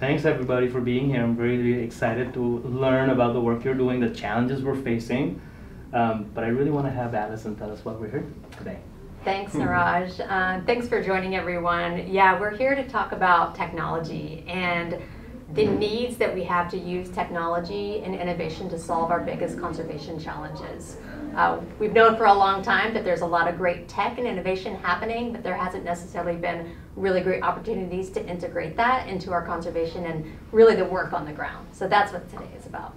thanks everybody for being here. I'm really excited to learn about the work you're doing, the challenges we're facing. Um, but I really want to have Allison tell us what we're here today. Thanks, Niraj. Uh, thanks for joining everyone. Yeah, we're here to talk about technology and the needs that we have to use technology and innovation to solve our biggest conservation challenges. Uh, we've known for a long time that there's a lot of great tech and innovation happening, but there hasn't necessarily been really great opportunities to integrate that into our conservation and really the work on the ground. So that's what today is about.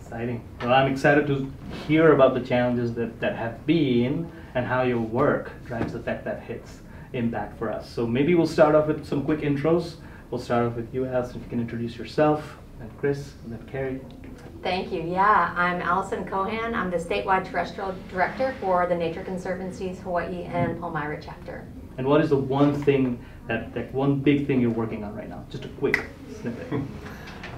Exciting. Well, I'm excited to hear about the challenges that, that have been and how your work drives the tech that hits impact for us. So maybe we'll start off with some quick intros. We'll start off with you, Allison, if you can introduce yourself, and Chris, and then Carrie. Thank you. Yeah, I'm Allison Cohan. I'm the statewide terrestrial director for the Nature Conservancy's Hawaii and Palmyra chapter. And what is the one thing that, that one big thing you're working on right now? Just a quick snippet.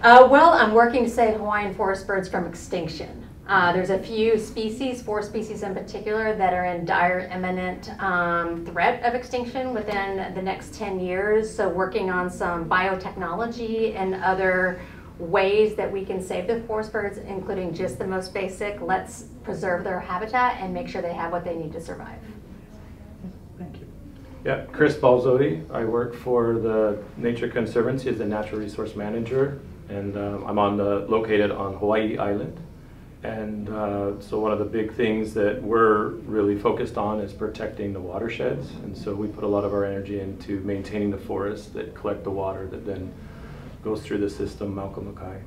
Uh, well, I'm working to save Hawaiian forest birds from extinction. Uh, there's a few species, four species in particular, that are in dire imminent um, threat of extinction within the next 10 years. So, working on some biotechnology and other ways that we can save the forest birds, including just the most basic let's preserve their habitat and make sure they have what they need to survive. Thank you. Yeah, Chris Balzotti. I work for the Nature Conservancy as the natural resource manager, and um, I'm on the located on Hawaii Island. And uh, so one of the big things that we're really focused on is protecting the watersheds. And so we put a lot of our energy into maintaining the forests that collect the water that then goes through the system, mauka makai.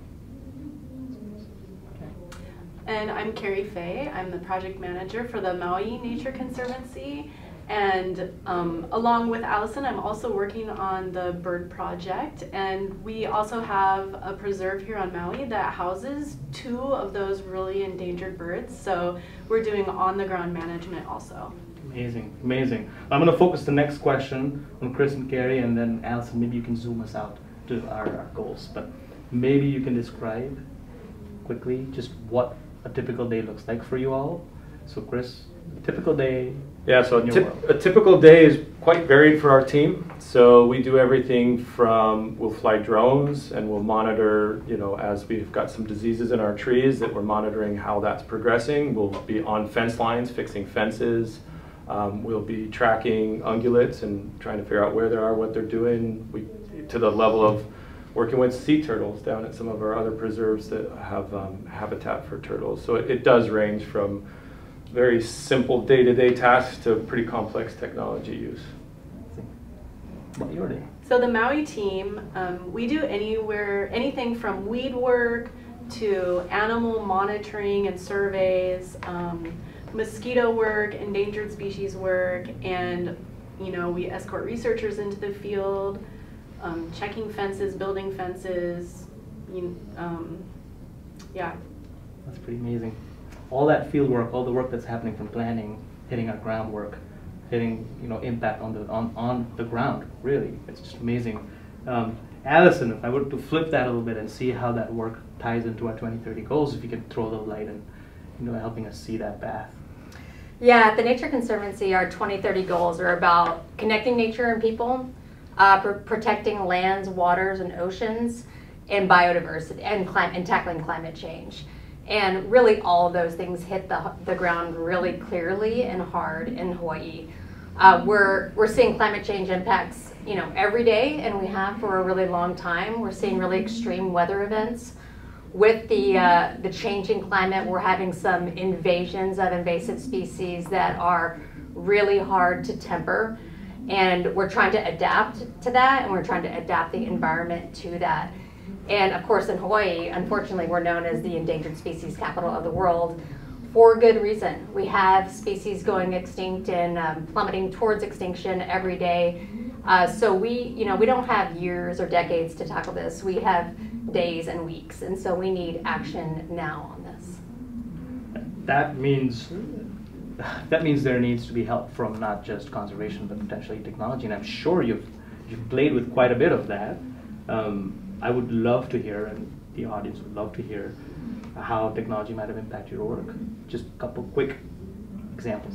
And I'm Carrie Fay. I'm the project manager for the Maui Nature Conservancy. And um, along with Allison, I'm also working on the bird project. And we also have a preserve here on Maui that houses two of those really endangered birds. So we're doing on the ground management also. Amazing, amazing. I'm going to focus the next question on Chris and Carrie, and then Allison, maybe you can zoom us out to our, our goals. But maybe you can describe quickly just what a typical day looks like for you all. So, Chris, typical day. Yeah, so in a, tip, a typical day is quite varied for our team. So we do everything from we'll fly drones and we'll monitor, you know, as we've got some diseases in our trees that we're monitoring how that's progressing. We'll be on fence lines, fixing fences. Um, we'll be tracking ungulates and trying to figure out where they are, what they're doing. We to the level of working with sea turtles down at some of our other preserves that have um, habitat for turtles. So it, it does range from very simple day-to-day tasks to pretty complex technology use. What your day? So the Maui team, um, we do anywhere, anything from weed work to animal monitoring and surveys, um, mosquito work, endangered species work, and you know we escort researchers into the field, um, checking fences, building fences. You, um, yeah, That's pretty amazing. All that field work, all the work that's happening from planning, hitting our groundwork, hitting you know impact on the on, on the ground. Really, it's just amazing. Um, Allison, if I were to flip that a little bit and see how that work ties into our 2030 goals, if you could throw the light and you know helping us see that path. Yeah, at the Nature Conservancy, our 2030 goals are about connecting nature and people, uh, pr- protecting lands, waters, and oceans, and biodiversity, and, and tackling climate change. And really, all those things hit the, the ground really clearly and hard in Hawaii. Uh, we're, we're seeing climate change impacts, you know, every day, and we have for a really long time. We're seeing really extreme weather events. With the, uh, the changing climate, we're having some invasions of invasive species that are really hard to temper. And we're trying to adapt to that, and we're trying to adapt the environment to that. And of course, in Hawaii, unfortunately, we're known as the endangered species capital of the world for good reason. We have species going extinct and um, plummeting towards extinction every day. Uh, so we, you know, we don't have years or decades to tackle this. We have days and weeks, and so we need action now on this. That means that means there needs to be help from not just conservation but potentially technology, and I'm sure you've you've played with quite a bit of that. Um, I would love to hear, and the audience would love to hear, how technology might have impacted your work. Just a couple quick examples.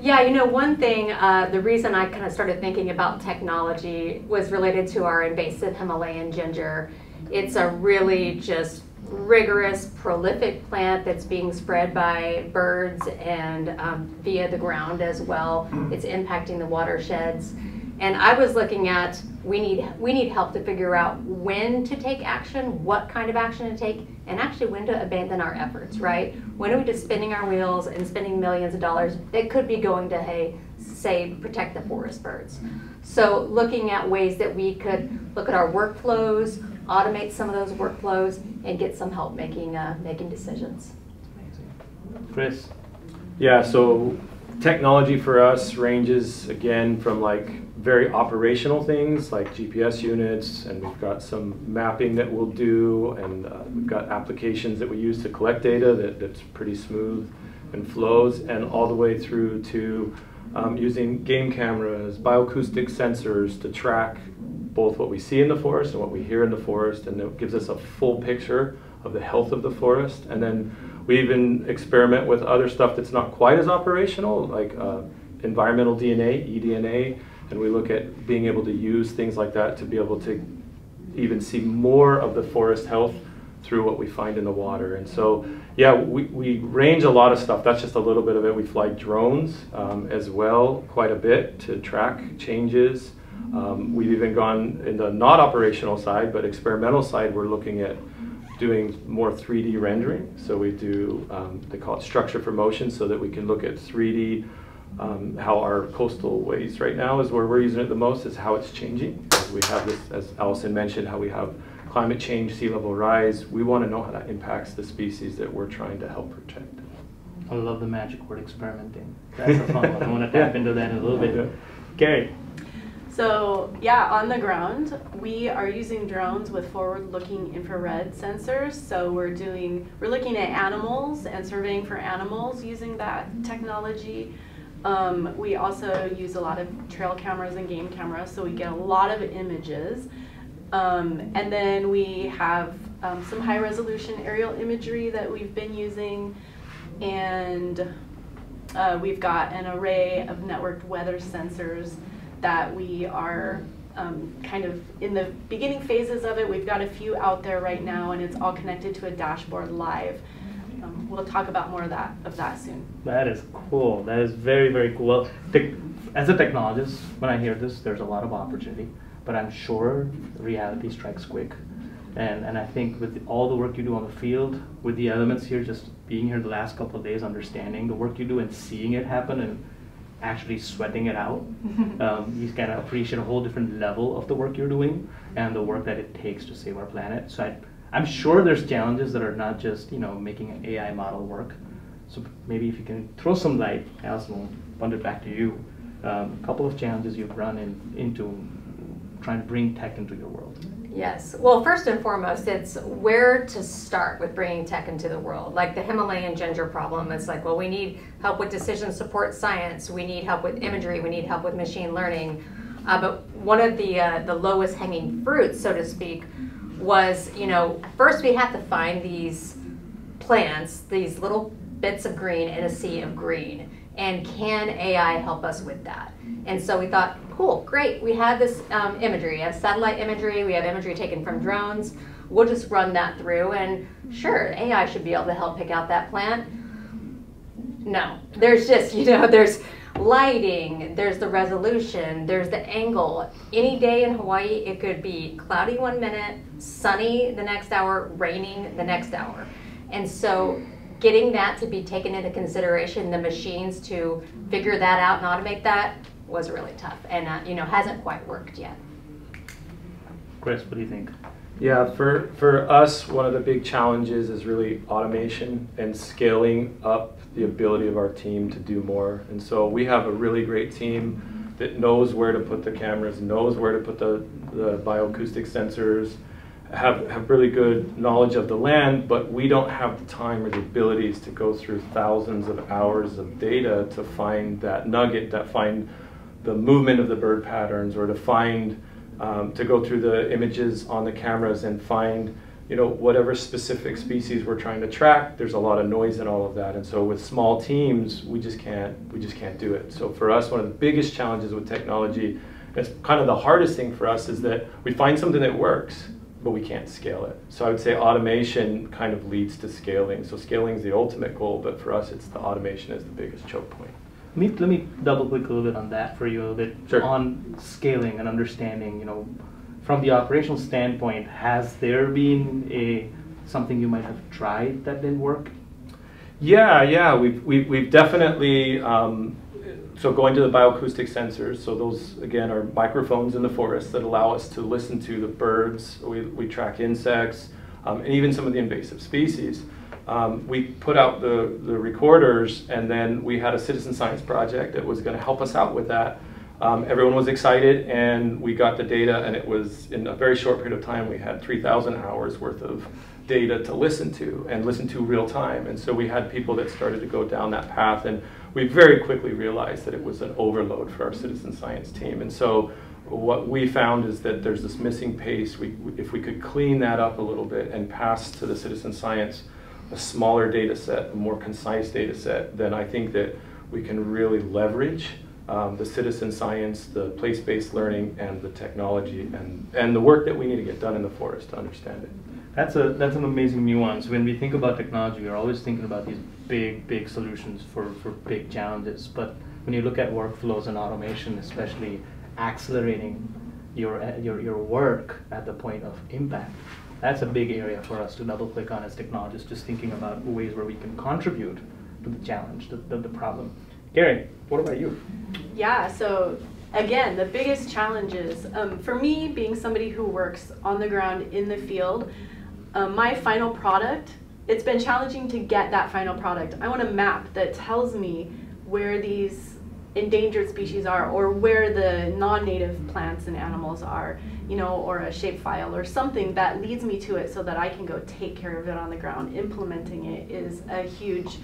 Yeah, you know, one thing, uh, the reason I kind of started thinking about technology was related to our invasive Himalayan ginger. It's a really just rigorous, prolific plant that's being spread by birds and um, via the ground as well. It's impacting the watersheds. And I was looking at we need we need help to figure out when to take action, what kind of action to take, and actually when to abandon our efforts, right? When are we just spinning our wheels and spending millions of dollars that could be going to hey, say protect the forest birds. So looking at ways that we could look at our workflows, automate some of those workflows, and get some help making uh, making decisions. Chris. Yeah, so technology for us ranges again from like very operational things like GPS units, and we've got some mapping that we'll do, and uh, we've got applications that we use to collect data that, that's pretty smooth and flows, and all the way through to um, using game cameras, bioacoustic sensors to track both what we see in the forest and what we hear in the forest, and it gives us a full picture of the health of the forest. And then we even experiment with other stuff that's not quite as operational, like uh, environmental DNA, eDNA, and we look at being able to use things like that to be able to even see more of the forest health through what we find in the water. And so, yeah, we, we range a lot of stuff. That's just a little bit of it. We fly drones um, as well, quite a bit, to track changes. Um, we've even gone in the not operational side, but experimental side, we're looking at doing more 3D rendering. So we do, um, they call it structure for motion, so that we can look at 3D um, how our coastal ways right now is where we're using it the most is how it's changing. As we have this, as Allison mentioned, how we have climate change, sea level rise. We want to know how that impacts the species that we're trying to help protect. I love the magic word experimenting. That's a fun one. I want to tap into that in a little bit. Carrie. So yeah, on the ground, we are using drones with forward-looking infrared sensors. So we're doing, we're looking at animals and surveying for animals using that technology. Um, we also use a lot of trail cameras and game cameras, so we get a lot of images. Um, and then we have um, some high resolution aerial imagery that we've been using. And uh, we've got an array of networked weather sensors that we are um, kind of in the beginning phases of it. We've got a few out there right now, and it's all connected to a dashboard live um, we'll talk about more of that of that soon. That is cool. That is very very cool. as a technologist, when I hear this, there's a lot of opportunity, but I'm sure reality strikes quick. And, and I think with all the work you do on the field, with the elements here, just being here the last couple of days, understanding the work you do and seeing it happen and actually sweating it out, um, you kind of appreciate a whole different level of the work you're doing and the work that it takes to save our planet. So I I'm sure there's challenges that are not just you know making an AI model work. So maybe if you can throw some light, Allison will it back to you. Um, a couple of challenges you've run in, into trying to bring tech into your world. Yes. Well, first and foremost, it's where to start with bringing tech into the world. Like the Himalayan ginger problem, it's like, well, we need help with decision support science, we need help with imagery, we need help with machine learning. Uh, but one of the uh, the lowest hanging fruits, so to speak, was, you know, first we have to find these plants, these little bits of green in a sea of green. And can AI help us with that? And so we thought, cool, great. We have this um, imagery. We have satellite imagery. We have imagery taken from drones. We'll just run that through, and sure, AI should be able to help pick out that plant. No, there's just, you know, there's lighting, there's the resolution, there's the angle. Any day in Hawaii, it could be cloudy one minute, sunny the next hour, raining the next hour. And so getting that to be taken into consideration, the machines to figure that out and automate that was really tough and uh, you know hasn't quite worked yet. Chris, what do you think? Yeah, for, for us, one of the big challenges is really automation and scaling up the ability of our team to do more. And so we have a really great team that knows where to put the cameras, knows where to put the, the bioacoustic sensors, have, have really good knowledge of the land, but we don't have the time or the abilities to go through thousands of hours of data to find that nugget, that find the movement of the bird patterns, or to find, um, to go through the images on the cameras and find you know, whatever specific species we're trying to track, there's a lot of noise in all of that. And so with small teams, we just can't, we just can't do it. So for us, one of the biggest challenges with technology, it's kind of the hardest thing for us is that we find something that works, but we can't scale it. So I would say automation kind of leads to scaling. So scaling is the ultimate goal, but for us, it's the automation is the biggest choke point. Let me, let me double click a little bit on that for you a little bit Sure. on scaling and understanding. You know, from the operational standpoint, has there been a something you might have tried that didn't work? Yeah, yeah, we've, we've, we've definitely, um, so going to the bioacoustic sensors, so those again are microphones in the forest that allow us to listen to the birds, we, we track insects, um, and even some of the invasive species. Um, we put out the, the recorders and then we had a citizen science project that was going to help us out with that. Um, everyone was excited and we got the data and it was in a very short period of time we had 3,000 hours worth of data to listen to and listen to real time. And so we had people that started to go down that path and we very quickly realized that it was an overload for our citizen science team. And so what we found is that there's this missing pace. We, if we could clean that up a little bit and pass to the citizen science a smaller data set, a more concise data set, then I think that we can really leverage um, the citizen science, the place-based learning, and the technology, and, and the work that we need to get done in the forest to understand it. That's a that's an amazing nuance. When we think about technology, we're always thinking about these big, big solutions for, for big challenges. But when you look at workflows and automation, especially accelerating your your your work at the point of impact, that's a big area for us to double click on as technologists. Just thinking about ways where we can contribute to the challenge, the, the, problem. Carrie, what about you? Yeah, so again, the biggest challenges um, for me, being somebody who works on the ground in the field, um, my final product, it's been challenging to get that final product. I want a map that tells me where these endangered species are or where the non-native plants and animals are, you know, or a shapefile or something that leads me to it so that I can go take care of it on the ground. Implementing it is a huge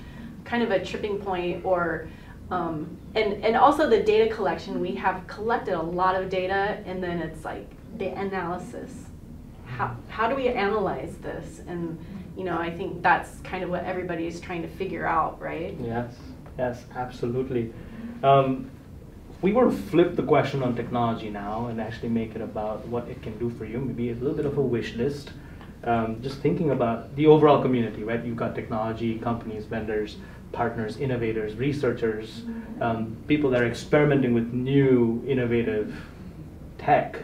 kind of a tripping point or um, and, and also the data collection, we have collected a lot of data and then it's like the analysis. How, how do we analyze this? And, you know, I think that's kind of what everybody is trying to figure out, right? Yes, yes, absolutely. Um, we want to flip the question on technology now and actually make it about what it can do for you, maybe a little bit of a wish list. Um, just thinking about the overall community, right? You've got technology, companies, vendors, partners, innovators, researchers, um, people that are experimenting with new, innovative tech.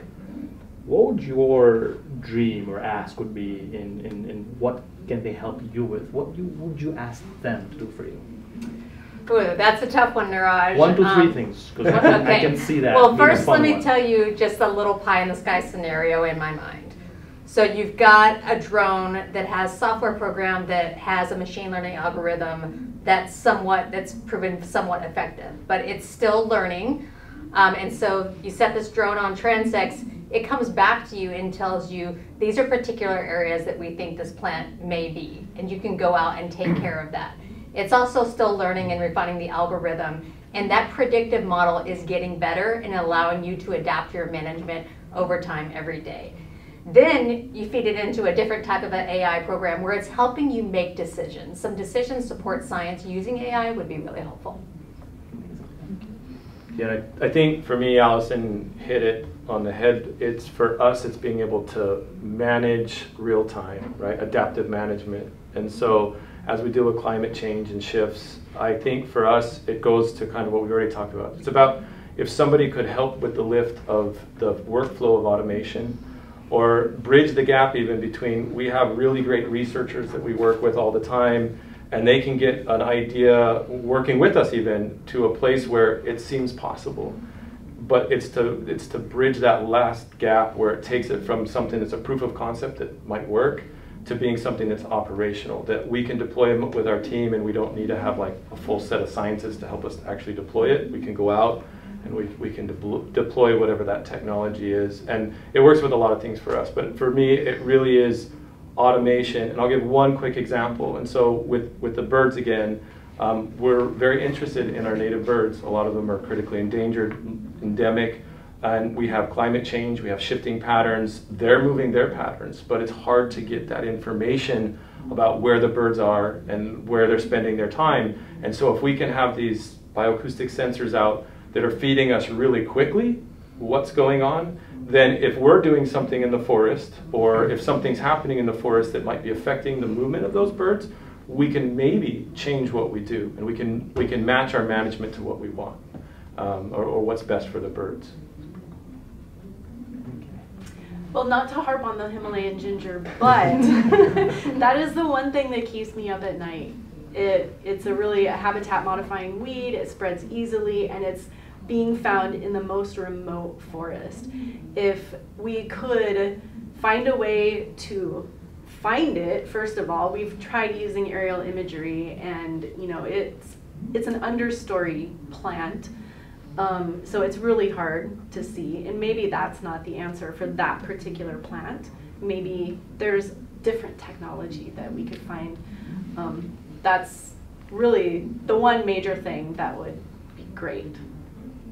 What would your dream or ask would be in, in, in what can they help you with? What you, would you ask them to do for you? That's a tough one, Niraj. One to three Um, things, because I, I can see that. Well, first, let me one. tell you just a little pie in the sky scenario in my mind. So you've got a drone that has software program that has a machine learning algorithm that's somewhat that's proven somewhat effective, but it's still learning. Um, and so you set this drone on transects, it comes back to you and tells you these are particular areas that we think this plant may be, and you can go out and take care of that. It's also still learning and refining the algorithm, and that predictive model is getting better and allowing you to adapt your management over time every day. Then you feed it into a different type of an AI program where it's helping you make decisions. Some decision support science using AI would be really helpful. Yeah, I, think for me, Allison hit it on the head. It's for us, it's being able to manage real time, right? Adaptive management. And so as we deal with climate change and shifts, I think for us, it goes to kind of what we already talked about. It's about if somebody could help with the lift of the workflow of automation or bridge the gap even between we have really great researchers that we work with all the time and they can get an idea working with us even to a place where it seems possible but it's to it's to bridge that last gap where it takes it from something that's a proof of concept that might work to being something that's operational that we can deploy with our team and we don't need to have like a full set of scientists to help us actually deploy it. We can go out and we, we can de- deploy whatever that technology is. And it works with a lot of things for us but for me it really is automation. And i'll give one quick example. And so with with the birds again um, we're very interested in our native birds a lot of them are critically endangered endemic and we have climate change, we have shifting patterns. They're moving their patterns, but it's hard to get that information about where the birds are and where they're spending their time. And so if we can have these bioacoustic sensors out that are feeding us really quickly what's going on, then if we're doing something in the forest or if something's happening in the forest that might be affecting the movement of those birds, we can maybe change what we do and we can, we can match our management to what we want um, or, or what's best for the birds. Well, not to harp on the Himalayan ginger, but that is the one thing that keeps me up at night. It, it's a really a habitat modifying weed, it spreads easily, and it's being found in the most remote forest. If we could find a way to find it, first of all, we've tried using aerial imagery, and you know it's it's an understory plant. Um, so it's really hard to see, and maybe that's not the answer for that particular plant. Maybe there's different technology that we could find. Um, that's really the one major thing that would be great.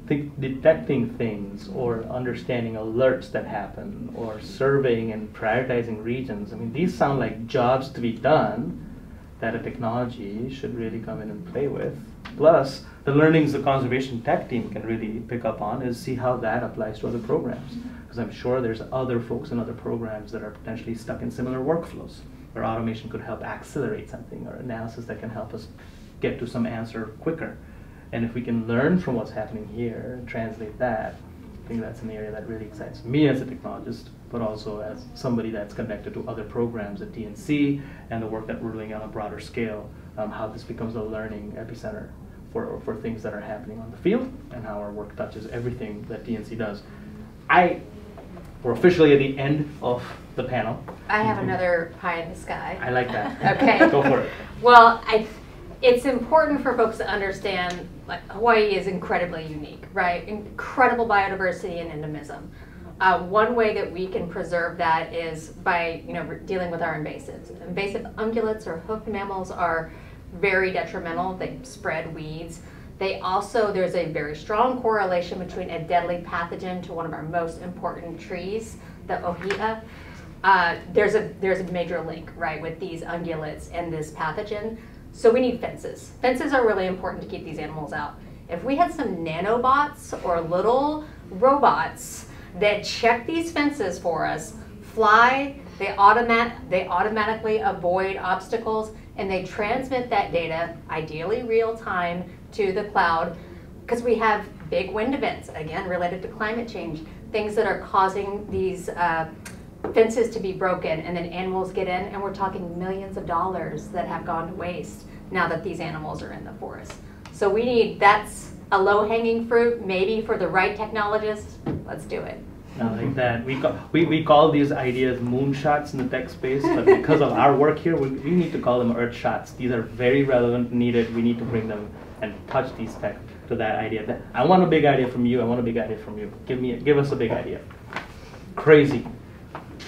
Detecting things or understanding alerts that happen or surveying and prioritizing regions. I mean, these sound like jobs to be done that a technology should really come in and play with. Plus, the learnings the conservation tech team can really pick up on is see how that applies to other programs. Because I'm sure there's other folks in other programs that are potentially stuck in similar workflows where automation could help accelerate something or analysis that can help us get to some answer quicker. And if we can learn from what's happening here and translate that, I think that's an area that really excites me as a technologist, but also as somebody that's connected to other programs at TNC and the work that we're doing on a broader scale, um, how this becomes a learning epicenter for, for things that are happening on the field and how our work touches everything that TNC does. I, we're officially at the end of the panel. I have another pie in the sky. I like that. Okay. Go for it. Well, I, it's important for folks to understand like Hawaii is incredibly unique, right? Incredible biodiversity and endemism. Uh, one way that we can preserve that is by you know dealing with our invasives. Invasive ungulates or hoofed mammals are very detrimental. They spread weeds. They also, there's a very strong correlation between a deadly pathogen to one of our most important trees, the ohia. Uh, there's a there's a major link, right, with these ungulates and this pathogen. So we need fences. Fences are really important to keep these animals out. If we had some nanobots or little robots that check these fences for us, fly, they automat they automatically avoid obstacles and they transmit that data, ideally real time, to the cloud because we have big wind events, again, related to climate change, things that are causing these uh, fences to be broken and then animals get in and we're talking millions of dollars that have gone to waste now that these animals are in the forest. So we need, that's a low hanging fruit, maybe for the right technologist, let's do it. I like that. We call, we, we call these ideas moonshots in the tech space, but because of our work here, we, we need to call them earth shots. These are very relevant, needed. We need to bring them and touch these tech to that idea. That I want a big idea from you. I want a big idea from you. Give me, give us a big idea. Crazy.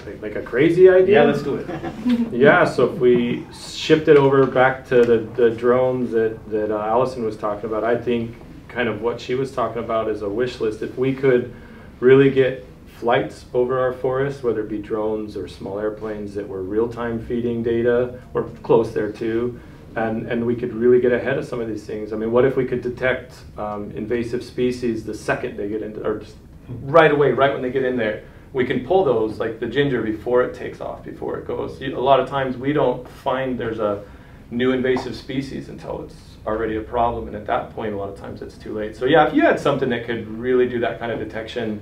Like, like a crazy idea? Yeah, let's do it. yeah, so if we shift it over back to the, the drones that, that uh, Allison was talking about, I think kind of what she was talking about is a wish list. If we could really get flights over our forest, whether it be drones or small airplanes that were real-time feeding data, or close there too, and, and we could really get ahead of some of these things. I mean, what if we could detect um, invasive species the second they get into, or just right away, right when they get in there? We can pull those, like the ginger, before it takes off, before it goes. A lot of times we don't find there's a new invasive species until it's already a problem, and at that point, a lot of times it's too late. So yeah, if you had something that could really do that kind of detection,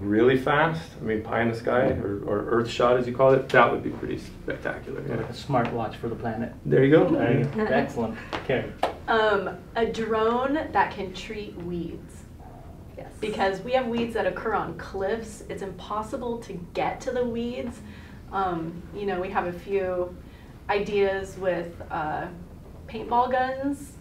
really fast, I mean, pie in the sky or, or Earth shot as you call it, that would be pretty spectacular. Yeah. Like a smart watch for the planet. There you go. There you go. Excellent. Carrie. Um, a drone that can treat weeds. Yes. Because we have weeds that occur on cliffs. It's impossible to get to the weeds. Um, you know, we have a few ideas with uh, paintball guns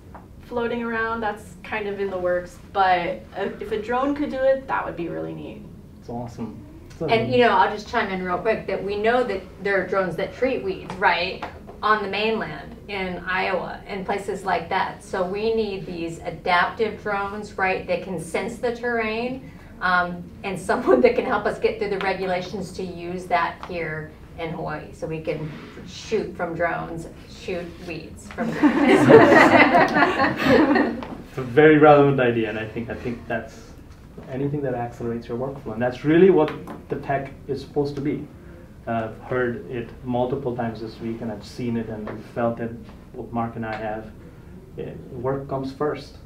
floating around. That's kind of in the works. But if a drone could do it, that would be really neat. It's awesome. And you know, I'll just chime in real quick that we know that there are drones that treat weeds, right, on the mainland in Iowa and places like that. So we need these adaptive drones, right, that can sense the terrain, um, and someone that can help us get through the regulations to use that here in Hawaii, so we can shoot from drones, shoot weeds from drones. It's a very relevant idea, and I think I think that's anything that accelerates your workflow, and that's really what the tech is supposed to be. Uh, I've heard it multiple times this week, and I've seen it and felt it. What Mark and I have, it, work comes first,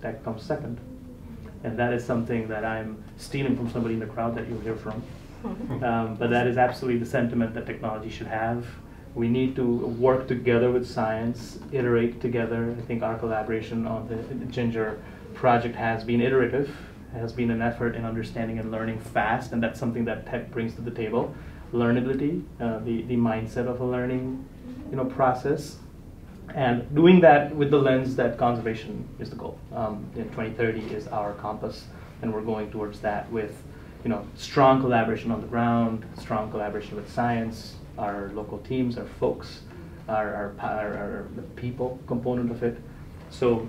tech comes second, and that is something that I'm stealing from somebody in the crowd that you'll hear from. Um, but that is absolutely the sentiment that technology should have. We need to work together with science, iterate together. I think our collaboration on the, the Ginger project has been iterative, has been an effort in understanding and learning fast, and that's something that tech brings to the table. Learnability, uh, the, the mindset of a learning you know, process, and doing that with the lens that conservation is the goal. Um, in 2030 is our compass, and we're going towards that with you know, strong collaboration on the ground, strong collaboration with science, our local teams, our folks, our, our, our, our the people component of it. So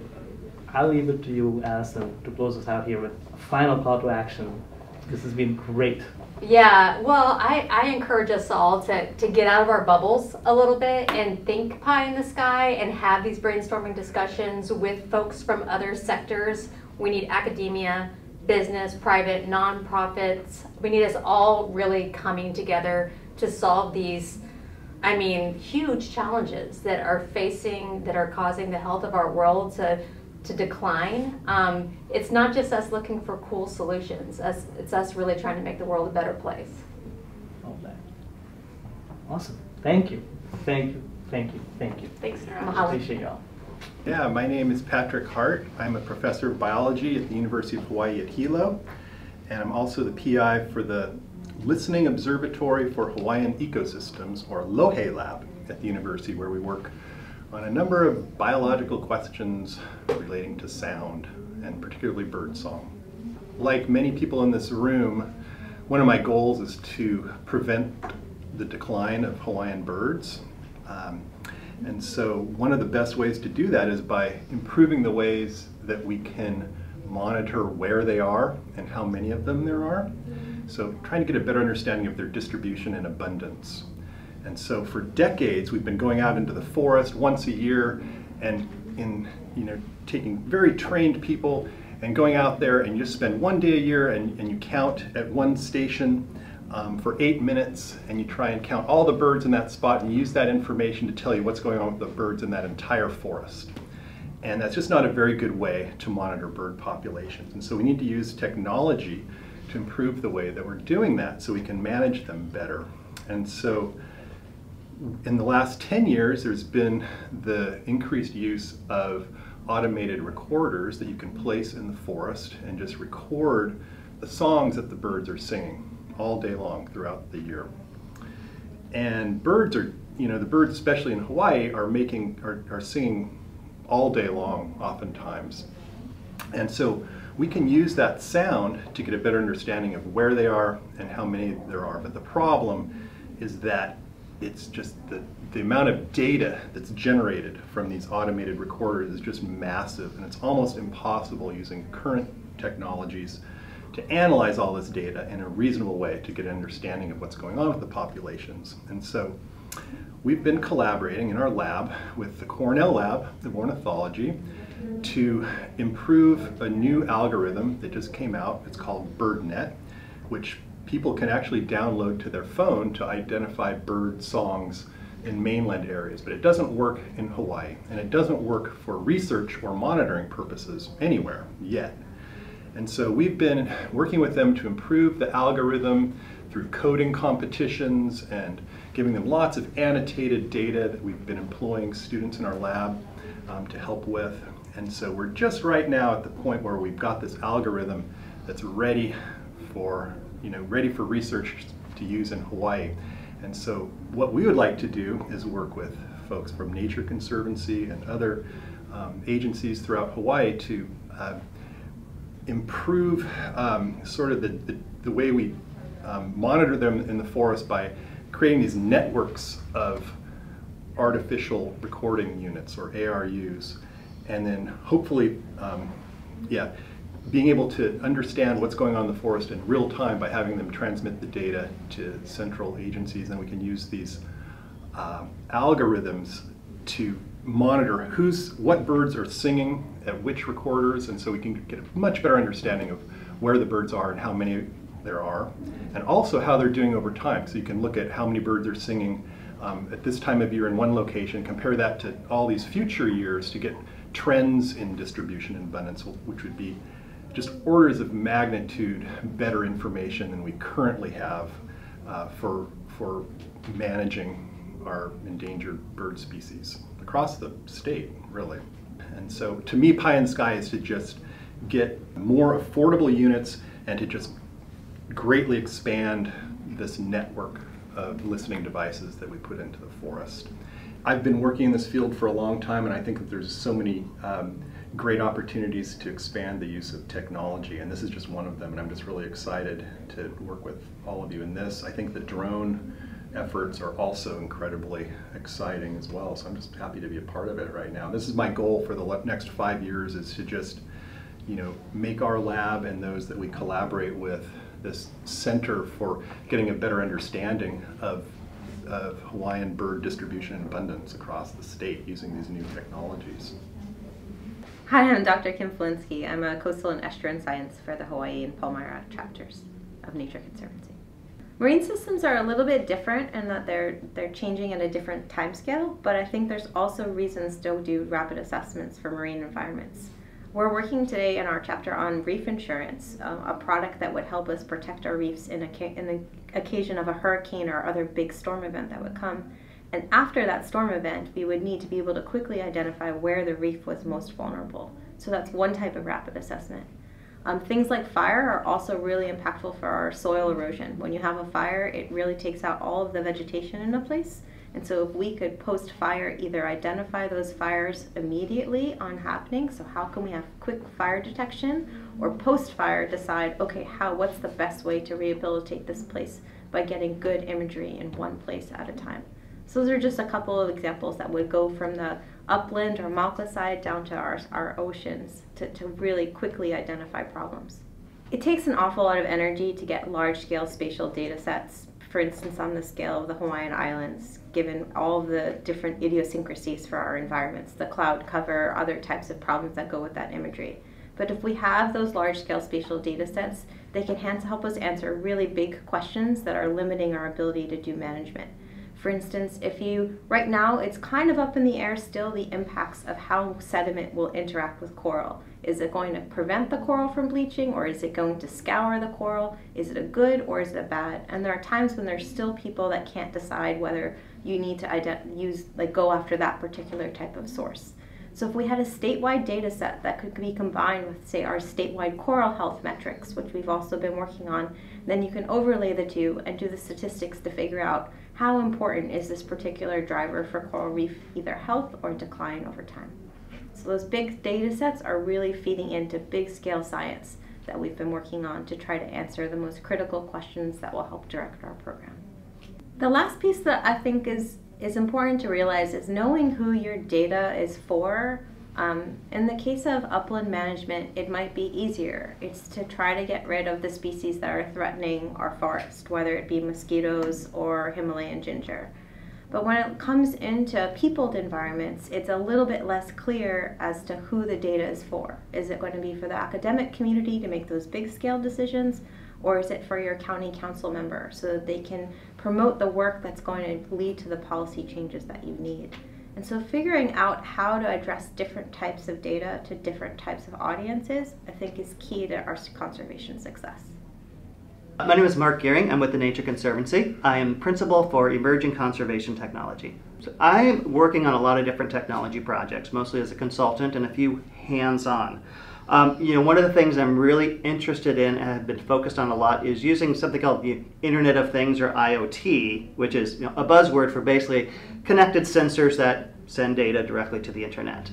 I'll leave it to you, Allison, to close us out here with a final call to action. This has been great. Yeah, well, I, I encourage us all to, to get out of our bubbles a little bit and think pie in the sky and have these brainstorming discussions with folks from other sectors. We need academia, business, private, nonprofits. We need us all really coming together to solve these, I mean, huge challenges that are facing, that are causing the health of our world to, to decline. Um, it's not just us looking for cool solutions, us, it's us really trying to make the world a better place. All that. Awesome. Thank you. Thank you. Thank you. Thank you. Thanks, Niraj. Mahalo. Appreciate y'all. Yeah, my name is Patrick Hart. I'm a professor of biology at the University of Hawaii at Hilo, and I'm also the PI for the Listening Observatory for Hawaiian Ecosystems, or LOHE Lab, at the university, where we work on a number of biological questions relating to sound, and particularly birdsong. Like many people in this room, one of my goals is to prevent the decline of Hawaiian birds. Um, and so one of the best ways to do that is by improving the ways that we can monitor where they are and how many of them there are. So trying to get a better understanding of their distribution and abundance. And so for decades, we've been going out into the forest once a year and in, you know, taking very trained people and going out there and you just spend one day a year and, and you count at one station um, for eight minutes and you try and count all the birds in that spot and use that information to tell you what's going on with the birds in that entire forest. And that's just not a very good way to monitor bird populations. And so we need to use technology to improve the way that we're doing that so we can manage them better. And so in the last 10 years, there's been the increased use of automated recorders that you can place in the forest and just record the songs that the birds are singing all day long throughout the year. And birds are, you know, the birds, especially in Hawaii, are making, are, are singing all day long, oftentimes. And so we can use that sound to get a better understanding of where they are and how many there are. But the problem is that it's just the, the amount of data that's generated from these automated recorders is just massive, and it's almost impossible using current technologies to analyze all this data in a reasonable way to get an understanding of what's going on with the populations. And so we've been collaborating in our lab with the Cornell Lab of Ornithology to improve a new algorithm that just came out. It's called BirdNet, which people can actually download to their phone to identify bird songs in mainland areas, but it doesn't work in Hawaii, and it doesn't work for research or monitoring purposes anywhere yet. And so we've been working with them to improve the algorithm through coding competitions and giving them lots of annotated data that we've been employing students in our lab um, to help with. And so we're just right now at the point where we've got this algorithm that's ready for, you know, ready for researchers to use in Hawaii. And so what we would like to do is work with folks from Nature Conservancy and other um, agencies throughout Hawaii to uh, improve um, sort of the, the, the way we um, monitor them in the forest by creating these networks of artificial recording units or ARUs and then hopefully um, yeah being able to understand what's going on in the forest in real time by having them transmit the data to central agencies, and we can use these um, algorithms to monitor who's what birds are singing at which recorders, and so we can get a much better understanding of where the birds are and how many there are, and also how they're doing over time. So you can look at how many birds are singing um, at this time of year in one location, compare that to all these future years to get trends in distribution and abundance, which would be just orders of magnitude better information than we currently have uh, for, for managing our endangered bird species across the state, really. And so to me, pie in the sky is to just get more affordable units and to just greatly expand this network of listening devices that we put into the forest. I've been working in this field for a long time and I think that there's so many um, great opportunities to expand the use of technology, and this is just one of them. And I'm just really excited to work with all of you in this. I think the drone efforts are also incredibly exciting as well. So I'm just happy to be a part of it right now. This is my goal for the next five years: is to just, you know, make our lab and those that we collaborate with this center for getting a better understanding of of Hawaiian bird distribution and abundance across the state using these new technologies. Hi, I'm Dr. Kim Falinski. I'm a coastal and estuarine science for the Hawaii and Palmyra chapters of Nature Conservancy. Marine systems are a little bit different in that they're they're changing at a different time scale, but I think there's also reasons to do rapid assessments for marine environments. We're working today in our chapter on reef insurance, uh, a product that would help us protect our reefs in, a, in the occasion of a hurricane or other big storm event that would come. And after that storm event, we would need to be able to quickly identify where the reef was most vulnerable. So that's one type of rapid assessment. Um, things like fire are also really impactful for our soil erosion. When you have a fire, it really takes out all of the vegetation in a place. And so if we could post fire, either identify those fires immediately on happening, so how can we have quick fire detection, or post fire decide, okay, how what's the best way to rehabilitate this place by getting good imagery in one place at a time. So those are just a couple of examples that would go from the upland or Mauka side down to our, our oceans to, to really quickly identify problems. It takes an awful lot of energy to get large scale spatial data sets, for instance, on the scale of the Hawaiian Islands, given all the different idiosyncrasies for our environments, the cloud cover, other types of problems that go with that imagery. But if we have those large scale spatial data sets, they can help us answer really big questions that are limiting our ability to do management. For instance, if you, right now, it's kind of up in the air still the impacts of how sediment will interact with coral. Is it going to prevent the coral from bleaching or is it going to scour the coral? Is it a good or is it a bad? And there are times when there's still people that can't decide whether you need to use, like go after that particular type of source. So if we had a statewide data set that could be combined with, say, our statewide coral health metrics, which we've also been working on, then you can overlay the two and do the statistics to figure out how important is this particular driver for coral reef either health or decline over time. So those big data sets are really feeding into big scale science that we've been working on to try to answer the most critical questions that will help direct our program. The last piece that I think is is important to realize is knowing who your data is for. Um, in the case of upland management, it might be easier. It's to try to get rid of the species that are threatening our forest, whether it be mosquitoes or Himalayan ginger. But when it comes into peopled environments, it's a little bit less clear as to who the data is for. Is it going to be for the academic community to make those big scale decisions, or is it for your county council member so that they can promote the work that's going to lead to the policy changes that you need? And so figuring out how to address different types of data to different types of audiences, I think is key to our conservation success. My name is Mark Gearing. I'm with the Nature Conservancy. I am principal for emerging conservation technology. So I'm working on a lot of different technology projects, mostly as a consultant and a few hands-on. Um, you know, one of the things I'm really interested in and have been focused on a lot is using something called the Internet of Things or IoT, which is you know, a buzzword for basically connected sensors that send data directly to the internet.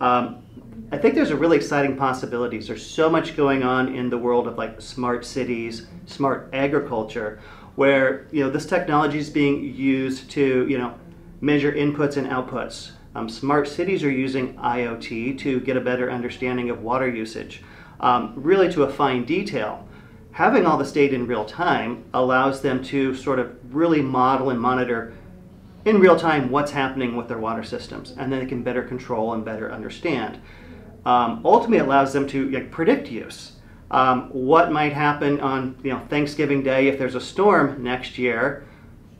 Um, I think there's a really exciting possibilities. There's so much going on in the world of like smart cities, smart agriculture, where you know this technology is being used to you know measure inputs and outputs um, smart cities are using IoT to get a better understanding of water usage. um, really to a fine detail. Having all this data in real time allows them to sort of really model and monitor in real time what's happening with their water systems, and then they can better control and better understand. Um, ultimately, it allows them to like, predict use. Um, what might happen on you know Thanksgiving Day if there's a storm next year?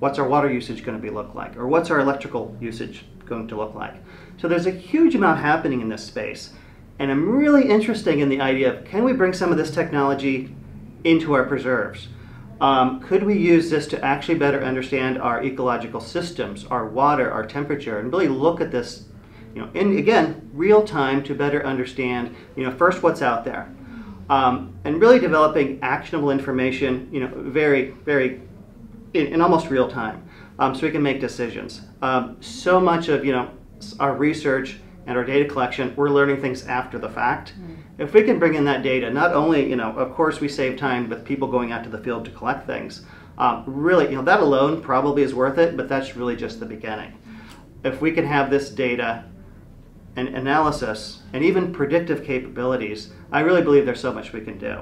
What's our water usage going to be look like, or what's our electrical usage going to look like? So there's a huge amount happening in this space, and I'm really interested in the idea of can we bring some of this technology into our preserves? Um, could we use this to actually better understand our ecological systems, our water, our temperature, and really look at this, you know, in again real time to better understand, you know, first what's out there, um, and really developing actionable information, you know, very, very in, in almost real time, um, so we can make decisions. Um, so much of you know our research and our data collection, we're learning things after the fact. Mm. If we can bring in that data, not only, you know, of course we save time with people going out to the field to collect things, um, really, you know, that alone probably is worth it, but that's really just the beginning. If we can have this data and analysis and even predictive capabilities, I really believe there's so much we can do.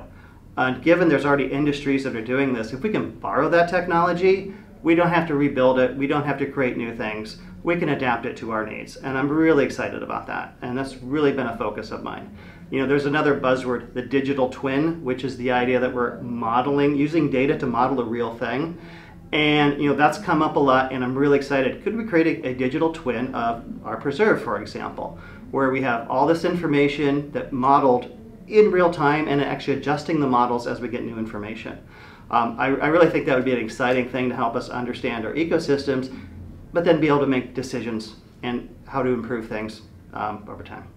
And given there's already industries that are doing this, if we can borrow that technology, we don't have to rebuild it, we don't have to create new things we can adapt it to our needs. And I'm really excited about that. And that's really been a focus of mine. You know, there's another buzzword, the digital twin, which is the idea that we're modeling, using data to model a real thing. And you know that's come up a lot, and I'm really excited. Could we create a, a, digital twin of our preserve, for example, where we have all this information that modeled in real time and actually adjusting the models as we get new information? Um, I, I really think that would be an exciting thing to help us understand our ecosystems but then be able to make decisions and how to improve things um, over time.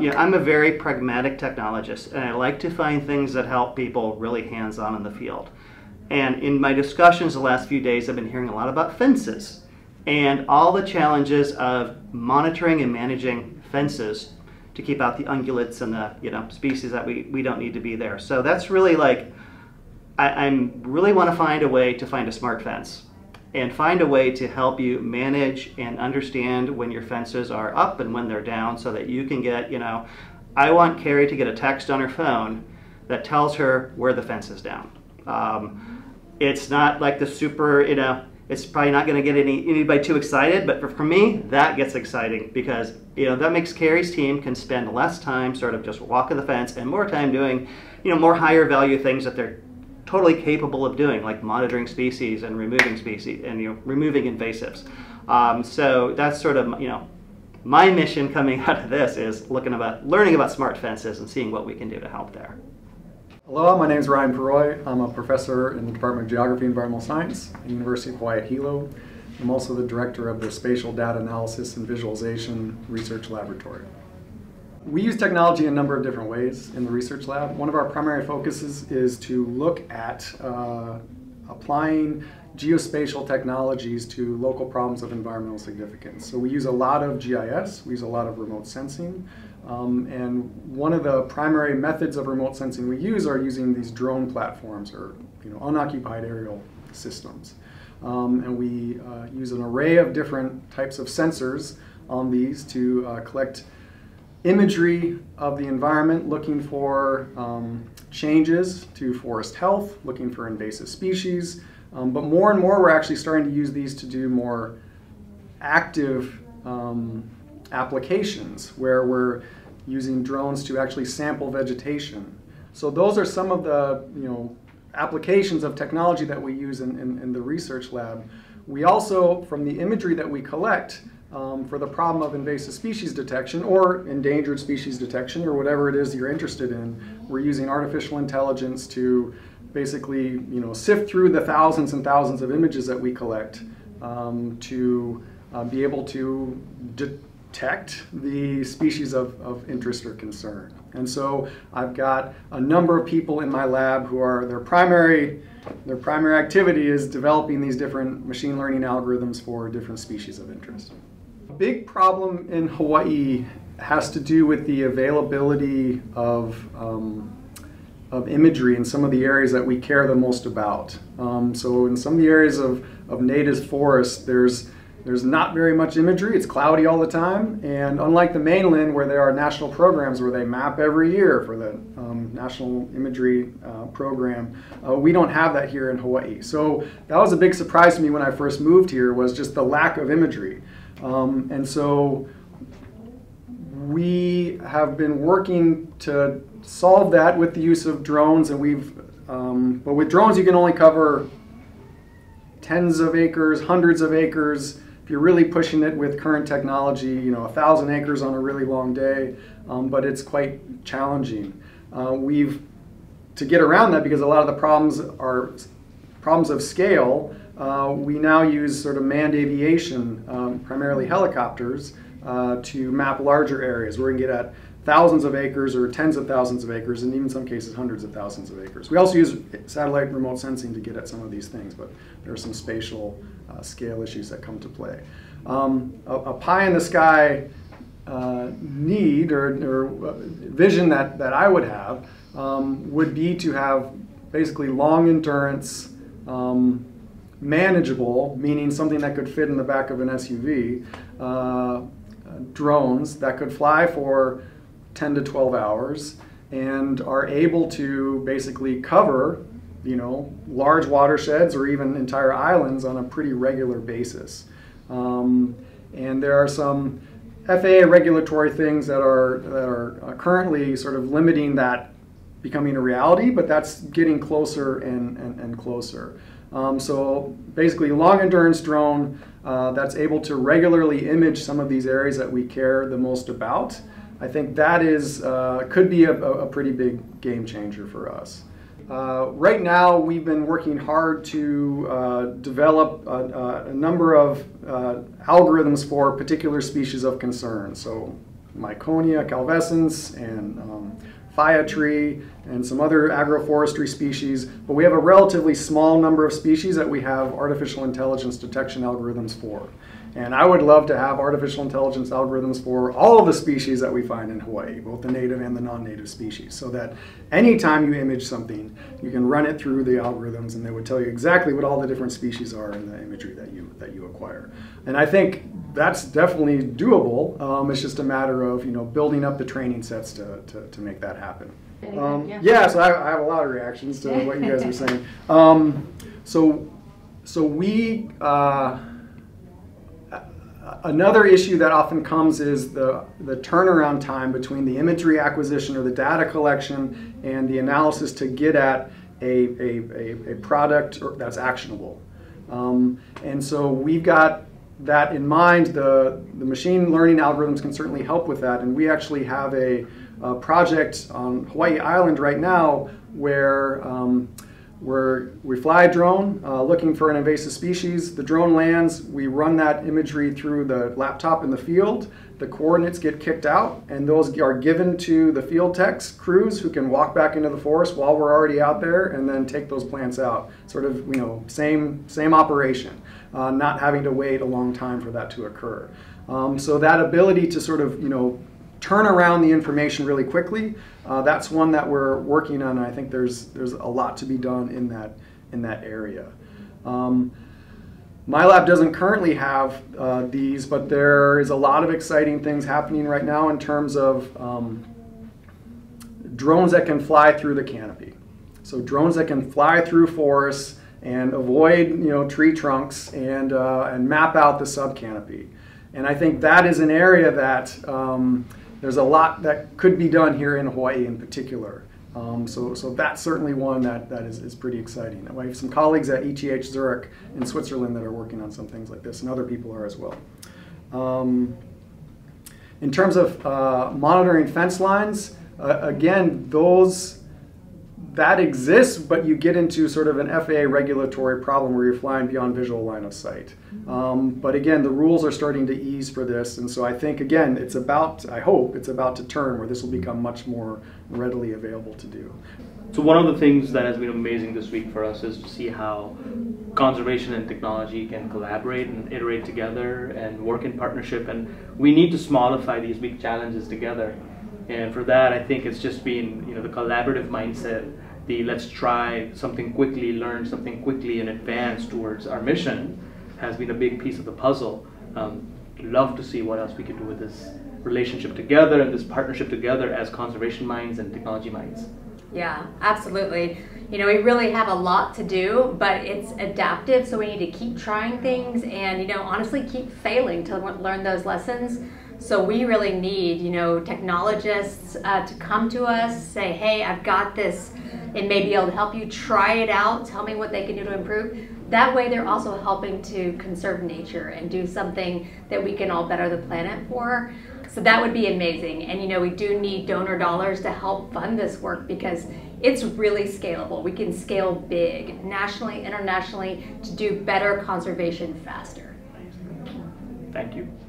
Yeah, I'm a very pragmatic technologist, and I like to find things that help people really hands-on in the field. And in my discussions the last few days, I've been hearing a lot about fences and all the challenges of monitoring and managing fences to keep out the ungulates and the you know species that we, we don't need to be there. So that's really like I I'm really want to find a way to find a smart fence and find a way to help you manage and understand when your fences are up and when they're down so that you can get, you know, I want Carrie to get a text on her phone that tells her where the fence is down. Um, it's not like the super, you know, it's probably not going to get any anybody too excited, but for, for me, that gets exciting because you know that makes Carrie's team can spend less time sort of just walking the fence and more time doing, you know, more higher value things that they're totally capable of doing, like monitoring species and removing species and you know, removing invasives. Um, so that's sort of you know my mission coming out of this is looking about learning about smart fences and seeing what we can do to help there. Hello, my name is Ryan Perroy. I'm a professor in the Department of Geography and Environmental Science at the University of Hawaii Hilo. I'm also the director of the Spatial Data Analysis and Visualization Research Laboratory. We use technology in a number of different ways in the research lab. One of our primary focuses is to look at uh, applying geospatial technologies to local problems of environmental significance. So we use a lot of GIS, we use a lot of remote sensing, um, and one of the primary methods of remote sensing we use are using these drone platforms or you know, unoccupied aerial systems. Um, and we uh, use an array of different types of sensors on these to uh, collect imagery of the environment, looking for um, changes to forest health, looking for invasive species. Um, but more and more, we're actually starting to use these to do more active um, applications where we're using drones to actually sample vegetation. So those are some of the you know applications of technology that we use in, in, in the research lab. We also, from the imagery that we collect, um, for the problem of invasive species detection or endangered species detection or whatever it is you're interested in. We're using artificial intelligence to basically you know, sift through the thousands and thousands of images that we collect um, to uh, be able to detect the species of, of interest or concern. And so I've got a number of people in my lab who are their primary their primary activity is developing these different machine learning algorithms for different species of interest big problem in Hawaii has to do with the availability of, um, of imagery in some of the areas that we care the most about. Um, so in some of the areas of, of native forests, there's there's not very much imagery. It's cloudy all the time. And unlike the mainland, where there are national programs where they map every year for the um, National Imagery uh, Program, uh, we don't have that here in Hawaii. So that was a big surprise to me when I first moved here was just the lack of imagery. Um, and so we have been working to solve that with the use of drones, and we've um, but with drones you can only cover tens of acres, hundreds of acres. If you're really pushing it with current technology, you know, a thousand acres on a really long day, um, but it's quite challenging. Uh, we've to get around that because a lot of the problems are problems of scale. Uh, we now use sort of manned aviation, um, primarily helicopters, uh, to map larger areas. We're going to get at thousands of acres or tens of thousands of acres, and even some cases hundreds of thousands of acres. We also use satellite remote sensing to get at some of these things, but there are some spatial uh, scale issues that come to play. Um, a, a, pie in the sky uh, need or, or, uh, vision that, that I would have um, would be to have basically long endurance, um, manageable, meaning something that could fit in the back of an SUV, uh, drones that could fly for 10 to 12 hours and are able to basically cover you know large watersheds or even entire islands on a pretty regular basis. Um, and there are some FAA regulatory things that are that are uh, currently sort of limiting that becoming a reality but that's getting closer and, and, and closer um, so basically long endurance drone uh, that's able to regularly image some of these areas that we care the most about I think that is uh, could be a, a, pretty big game changer for us. Uh, right now, we've been working hard to uh, develop a, a, number of uh, algorithms for particular species of concern. So, Miconia calvescens and um, Faya tree and some other agroforestry species, but we have a relatively small number of species that we have artificial intelligence detection algorithms for. And I would love to have artificial intelligence algorithms for all of the species that we find in Hawaii, both the native and the non-native species, so that anytime you image something, you can run it through the algorithms and they would tell you exactly what all the different species are in the imagery that you, that you acquire. And I think that's definitely doable. Um, it's just a matter of you know building up the training sets to, to, to make that happen. Um, yeah. yeah. so I, I, have a lot of reactions to what you guys are saying. Um, so, so we uh, another issue that often comes is the, the turnaround time between the imagery acquisition or the data collection and the analysis to get at a, a, a, a product that's actionable. Um, and so we've got that in mind. The, the machine learning algorithms can certainly help with that. And we actually have a, a project on Hawaii Island right now where um, we're, we fly a drone uh, looking for an invasive species. The drone lands, we run that imagery through the laptop in the field. The coordinates get kicked out, and those are given to the field techs crews who can walk back into the forest while we're already out there and then take those plants out. Sort of, you know, same, same operation, uh, not having to wait a long time for that to occur. Um, so that ability to sort of, you know, turn around the information really quickly. Uh, that's one that we're working on. I think there's there's a lot to be done in that in that area. Um, my lab doesn't currently have uh, these, but there is a lot of exciting things happening right now in terms of um, drones that can fly through the canopy. So drones that can fly through forests and avoid you know tree trunks and uh, and map out the subcanopy. And I think that is an area that um, there's a lot that could be done here in Hawaii in particular. Um, so, so that's certainly one that, that is, is pretty exciting. I have some colleagues at ETH Zurich in Switzerland that are working on some things like this, and other people are as well. Um, in terms of uh, monitoring fence lines, uh, again, those that exists, but you get into sort of an FAA regulatory problem where you're flying beyond visual line of sight. Um, but again, the rules are starting to ease for this, and so I think again, it's about, I hope, it's about to turn where this will become much more readily available to do. So one of the things that has been amazing this week for us is to see how conservation and technology can collaborate and iterate together and work in partnership, and we need to smallify these big challenges together. And for that, I think it's just been you know the collaborative mindset, the let's try something quickly, learn something quickly, and advance towards our mission has been a big piece of the puzzle. Um, love to see what else we can do with this relationship together and this partnership together as conservation minds and technology minds. Yeah, absolutely. You know, we really have a lot to do, but it's adaptive, so we need to keep trying things and, you know, honestly keep failing to learn those lessons. So we really need, you know, technologists uh, to come to us, say, hey, I've got this, and may be able to help you try it out, tell me what they can do to improve. That way, they're also helping to conserve nature and do something that we can all better the planet for. So that would be amazing. And you know, we do need donor dollars to help fund this work because it's really scalable. We can scale big, nationally, internationally, to do better conservation faster. Thank you.